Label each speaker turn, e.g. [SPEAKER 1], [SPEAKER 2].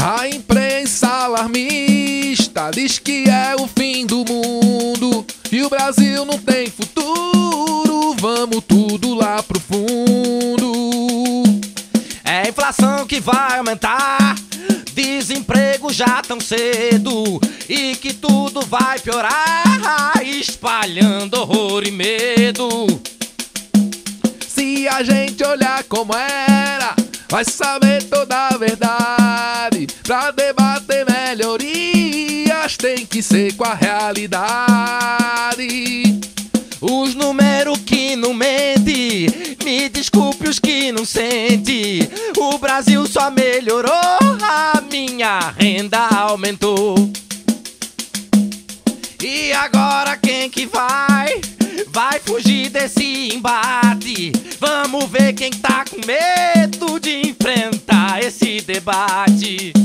[SPEAKER 1] A imprensa alarmista diz que é o fim do mundo e o Brasil não tem futuro. Vamos tudo lá pro fundo.
[SPEAKER 2] É a inflação que vai aumentar, desemprego já tão cedo e que tudo vai piorar, espalhando horror e medo.
[SPEAKER 1] Se a gente olhar como era, vai saber toda a verdade. Pra debater melhorias, tem que ser com a realidade.
[SPEAKER 2] Os números que não mente, me desculpe os que não sente. O Brasil só melhorou, a minha renda aumentou. E agora quem que vai? Vai fugir desse embate. Vamos ver quem tá com medo debate.